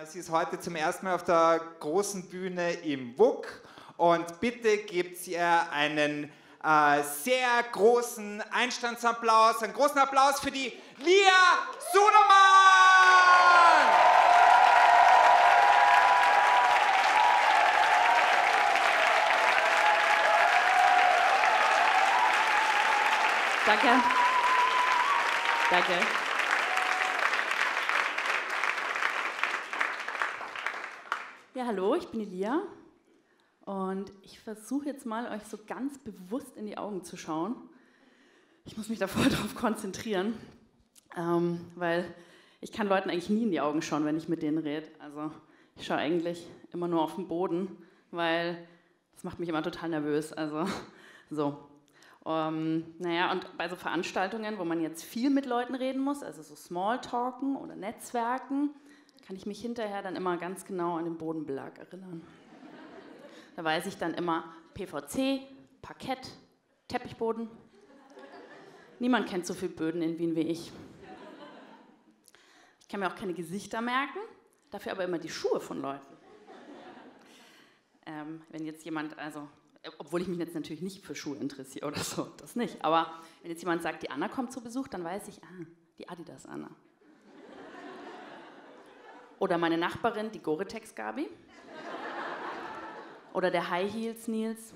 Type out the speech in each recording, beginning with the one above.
Äh, sie ist heute zum ersten Mal auf der großen Bühne im WUK und bitte gebt ihr einen äh, sehr großen Einstandsapplaus, einen großen Applaus für die Lia Sudermann! Danke. Danke. Hallo, ich bin Elia und ich versuche jetzt mal, euch so ganz bewusst in die Augen zu schauen. Ich muss mich da voll drauf konzentrieren, ähm, weil ich kann Leuten eigentlich nie in die Augen schauen, wenn ich mit denen rede. Also ich schaue eigentlich immer nur auf den Boden, weil das macht mich immer total nervös. Also so. Ähm, naja, und bei so Veranstaltungen, wo man jetzt viel mit Leuten reden muss, also so Smalltalken oder Netzwerken, kann ich mich hinterher dann immer ganz genau an den Bodenbelag erinnern. Da weiß ich dann immer PVC, Parkett, Teppichboden. Niemand kennt so viele Böden in Wien wie ich. Ich kann mir auch keine Gesichter merken, dafür aber immer die Schuhe von Leuten. Ähm, wenn jetzt jemand, also obwohl ich mich jetzt natürlich nicht für Schuhe interessiere oder so, das nicht. Aber wenn jetzt jemand sagt, die Anna kommt zu Besuch, dann weiß ich, ah, die Adidas Anna. Oder meine Nachbarin, die Gore-Tex Gabi. Oder der High Heels Nils.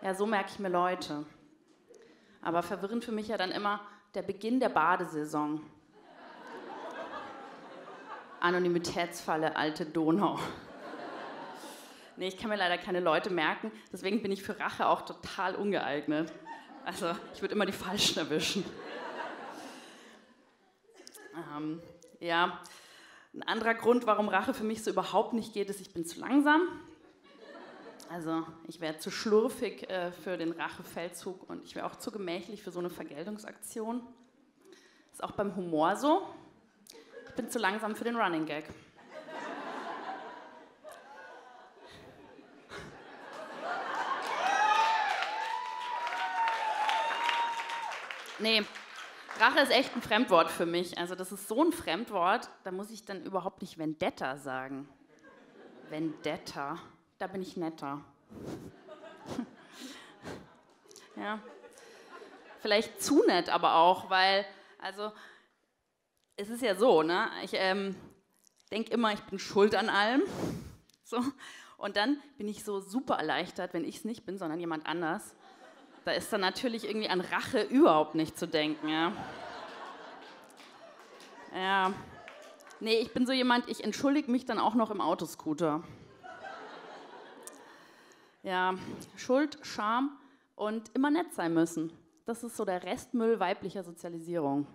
Ja, so merke ich mir Leute. Aber verwirrend für mich ja dann immer der Beginn der Badesaison. Anonymitätsfalle, alte Donau. Nee, ich kann mir leider keine Leute merken, deswegen bin ich für Rache auch total ungeeignet. Also, ich würde immer die Falschen erwischen. Ähm, ja, ein anderer Grund, warum Rache für mich so überhaupt nicht geht, ist, ich bin zu langsam. Also, ich wäre zu schlurfig äh, für den Rachefeldzug und ich wäre auch zu gemächlich für so eine Vergeltungsaktion. Ist auch beim Humor so. Ich bin zu langsam für den Running Gag. Nee, Rache ist echt ein Fremdwort für mich. Also das ist so ein Fremdwort, da muss ich dann überhaupt nicht Vendetta sagen. Vendetta, da bin ich netter. ja. Vielleicht zu nett aber auch, weil, also, es ist ja so, ne? Ich ähm, denke immer, ich bin schuld an allem. So. Und dann bin ich so super erleichtert, wenn ich es nicht bin, sondern jemand anders. Da ist dann natürlich irgendwie an Rache überhaupt nicht zu denken. Ja. ja. Nee, ich bin so jemand, ich entschuldige mich dann auch noch im Autoscooter. Ja, Schuld, Scham und immer nett sein müssen. Das ist so der Restmüll weiblicher Sozialisierung.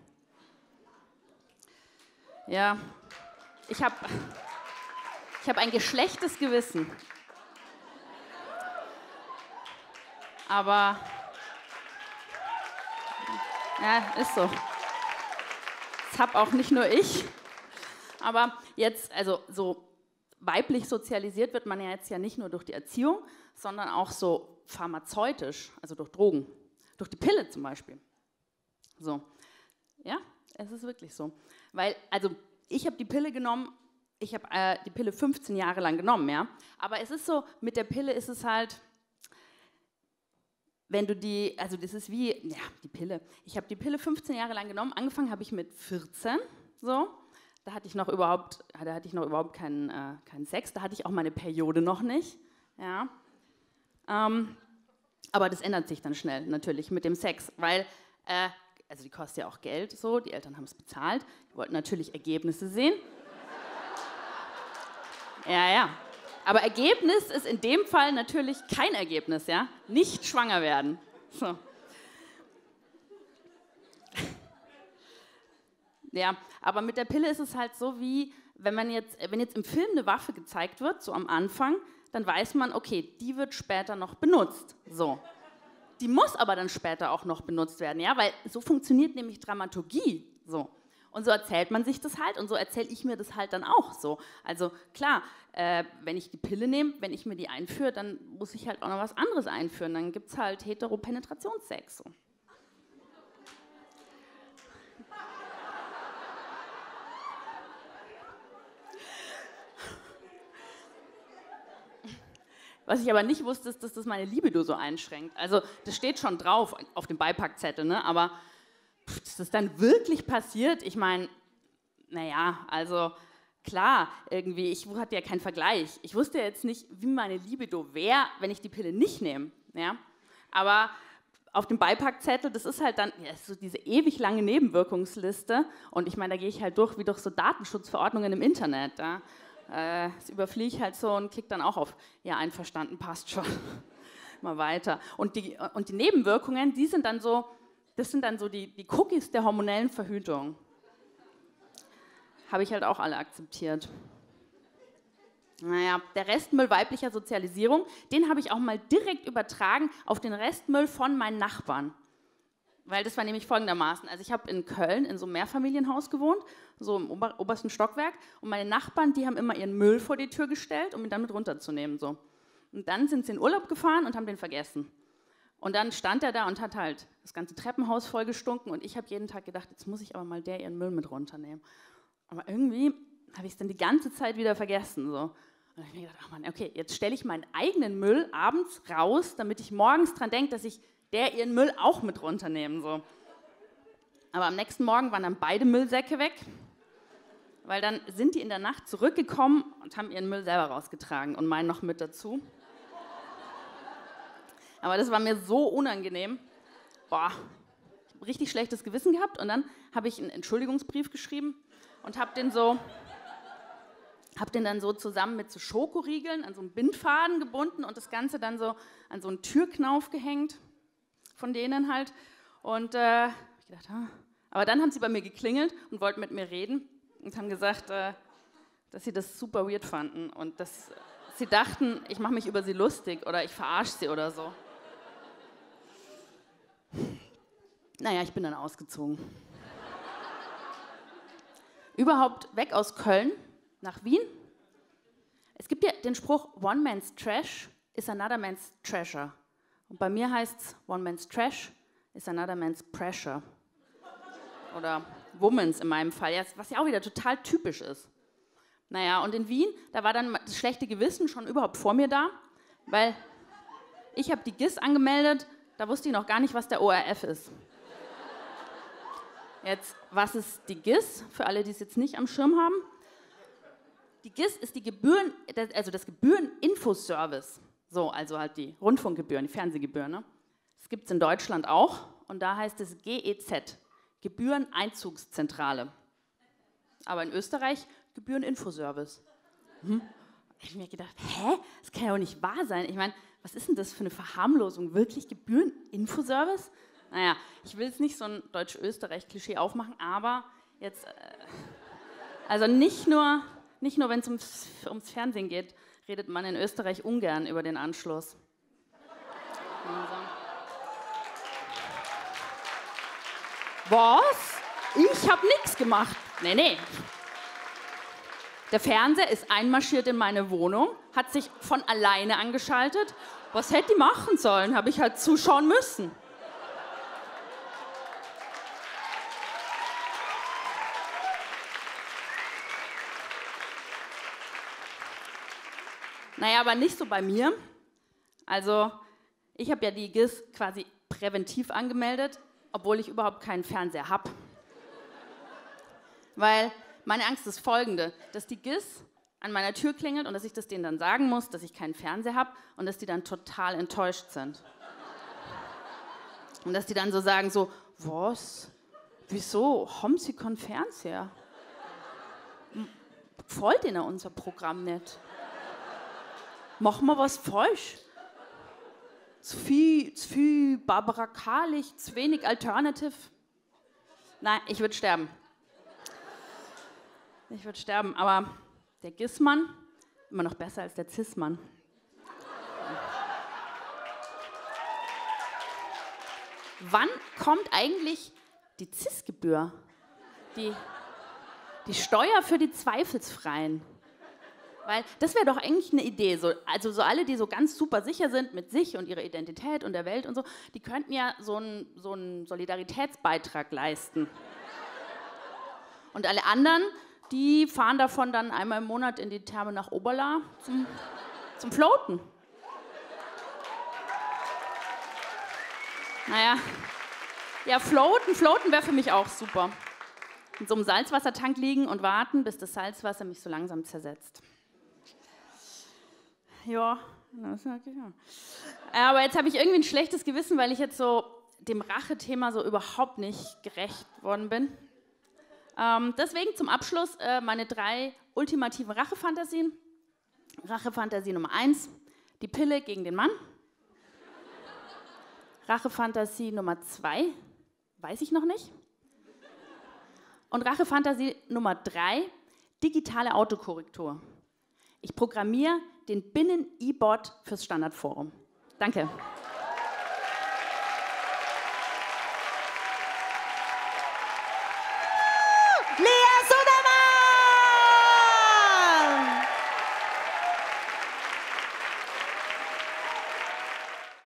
Ja, ich habe ich hab ein geschlechtes Gewissen. Aber ja, ist so. Das habe auch nicht nur ich. Aber jetzt, also so weiblich sozialisiert wird man ja jetzt ja nicht nur durch die Erziehung, sondern auch so pharmazeutisch, also durch Drogen. Durch die Pille zum Beispiel. So. Ja, es ist wirklich so. Weil, also ich habe die Pille genommen, ich habe äh, die Pille 15 Jahre lang genommen, ja. Aber es ist so, mit der Pille ist es halt, wenn du die, also das ist wie, ja, die Pille. Ich habe die Pille 15 Jahre lang genommen. Angefangen habe ich mit 14, so. Da hatte ich noch überhaupt, da hatte ich noch überhaupt keinen, äh, keinen Sex. Da hatte ich auch meine Periode noch nicht, ja. Ähm, aber das ändert sich dann schnell natürlich mit dem Sex, weil, äh, also die kostet ja auch Geld, so. Die Eltern haben es bezahlt. Die wollten natürlich Ergebnisse sehen. Ja, ja. Aber Ergebnis ist in dem Fall natürlich kein Ergebnis, ja? Nicht schwanger werden. So. Ja, aber mit der Pille ist es halt so wie, wenn man jetzt, wenn jetzt im Film eine Waffe gezeigt wird, so am Anfang, dann weiß man, okay, die wird später noch benutzt. So. Die muss aber dann später auch noch benutzt werden, ja, weil so funktioniert nämlich Dramaturgie. So. Und so erzählt man sich das halt und so erzähle ich mir das halt dann auch so. Also klar, äh, wenn ich die Pille nehme, wenn ich mir die einführe, dann muss ich halt auch noch was anderes einführen. Dann gibt es halt Heteropenetrationssex. So. Was ich aber nicht wusste, ist, dass das meine Libido so einschränkt. Also das steht schon drauf auf dem Beipackzettel, ne? aber dass das dann wirklich passiert, ich meine, naja, also klar, irgendwie, ich hatte ja keinen Vergleich. Ich wusste ja jetzt nicht, wie meine Libido wäre, wenn ich die Pille nicht nehme. Ja? Aber auf dem Beipackzettel, das ist halt dann ja, so diese ewig lange Nebenwirkungsliste. Und ich meine, da gehe ich halt durch wie durch so Datenschutzverordnungen im Internet. Ja? Äh, das überfliege ich halt so und klicke dann auch auf, ja, einverstanden, passt schon. Mal weiter. Und die, und die Nebenwirkungen, die sind dann so, das sind dann so die, die Cookies der hormonellen Verhütung. Habe ich halt auch alle akzeptiert. Naja, der Restmüll weiblicher Sozialisierung, den habe ich auch mal direkt übertragen auf den Restmüll von meinen Nachbarn. Weil das war nämlich folgendermaßen. Also ich habe in Köln in so einem Mehrfamilienhaus gewohnt, so im ober obersten Stockwerk. Und meine Nachbarn, die haben immer ihren Müll vor die Tür gestellt, um ihn dann mit runterzunehmen. So. Und dann sind sie in Urlaub gefahren und haben den vergessen. Und dann stand er da und hat halt das ganze Treppenhaus vollgestunken. Und ich habe jeden Tag gedacht, jetzt muss ich aber mal der ihren Müll mit runternehmen. Aber irgendwie habe ich es dann die ganze Zeit wieder vergessen. So. Und ich mir gedacht, ach Mann, okay, jetzt stelle ich meinen eigenen Müll abends raus, damit ich morgens dran denke, dass ich der ihren Müll auch mit runternehmen. So. Aber am nächsten Morgen waren dann beide Müllsäcke weg, weil dann sind die in der Nacht zurückgekommen und haben ihren Müll selber rausgetragen und meinen noch mit dazu. Aber das war mir so unangenehm. Boah, ich habe richtig schlechtes Gewissen gehabt und dann habe ich einen Entschuldigungsbrief geschrieben und habe den so habe den dann so zusammen mit so Schokoriegeln an so einen Bindfaden gebunden und das Ganze dann so an so einen Türknauf gehängt von denen halt. Und äh, ich gedacht, ah. aber dann haben sie bei mir geklingelt und wollten mit mir reden und haben gesagt, äh, dass sie das super weird fanden und dass sie dachten, ich mache mich über sie lustig oder ich verarsche sie oder so. Naja, ich bin dann ausgezogen. Überhaupt weg aus Köln nach Wien. Es gibt ja den Spruch, One Man's Trash is another man's treasure. Und bei mir heißt es, One Man's Trash is another man's pressure. Oder Woman's in meinem Fall, was ja auch wieder total typisch ist. Naja, und in Wien, da war dann das schlechte Gewissen schon überhaupt vor mir da, weil ich habe die GIS angemeldet, da wusste ich noch gar nicht, was der ORF ist. Jetzt, was ist die GIS, für alle, die es jetzt nicht am Schirm haben? Die GIS ist die Gebühren, also das Gebühreninfoservice. So, also halt die Rundfunkgebühren, die Fernsehgebühren. Ne? Das gibt es in Deutschland auch und da heißt es GEZ, Gebühreneinzugszentrale. Aber in Österreich Gebühreninfoservice. Hm? Ich habe mir gedacht, hä? Das kann ja auch nicht wahr sein. Ich meine, was ist denn das für eine Verharmlosung? Wirklich Gebühreninfoservice? Naja, ich will jetzt nicht so ein Deutsch-Österreich-Klischee aufmachen, aber jetzt, äh, also nicht nur nicht nur, wenn es ums, ums Fernsehen geht, redet man in Österreich ungern über den Anschluss. Was? Ich habe nichts gemacht. Nee, nee. Der Fernseher ist einmarschiert in meine Wohnung, hat sich von alleine angeschaltet. Was hätte die machen sollen? Habe ich halt zuschauen müssen. Naja, aber nicht so bei mir. Also, ich habe ja die GIS quasi präventiv angemeldet, obwohl ich überhaupt keinen Fernseher habe. Weil meine Angst ist folgende, dass die GIS an meiner Tür klingelt und dass ich das denen dann sagen muss, dass ich keinen Fernseher habe und dass die dann total enttäuscht sind. Und dass die dann so sagen so, was? Wieso? Haben Sie keinen Fernseher? Folgt Ihnen unser Programm nicht? Machen wir was falsch. Zu viel, zu viel Barbara Karlich, zu wenig Alternative. Nein, ich würde sterben. Ich würde sterben, aber der Gissmann, immer noch besser als der Zismann. Wann kommt eigentlich die Zisgebühr? Die, die Steuer für die Zweifelsfreien. Weil das wäre doch eigentlich eine Idee. So, also so alle, die so ganz super sicher sind mit sich und ihrer Identität und der Welt und so, die könnten ja so einen, so Solidaritätsbeitrag leisten. Und alle anderen, die fahren davon dann einmal im Monat in die Therme nach Oberla zum, zum Floaten. Naja, ja, floaten, floaten wäre für mich auch super. In so einem Salzwassertank liegen und warten, bis das Salzwasser mich so langsam zersetzt ja. Aber jetzt habe ich irgendwie ein schlechtes Gewissen, weil ich jetzt so dem Rache-Thema so überhaupt nicht gerecht worden bin. Ähm, deswegen zum Abschluss äh, meine drei ultimativen Rachefantasien. Rachefantasie Nummer eins: die Pille gegen den Mann. Rachefantasie Nummer zwei, weiß ich noch nicht. Und Rachefantasie Nummer drei, digitale Autokorrektur. Ich programmiere den Binnen-E-Bot fürs Standardforum. Danke.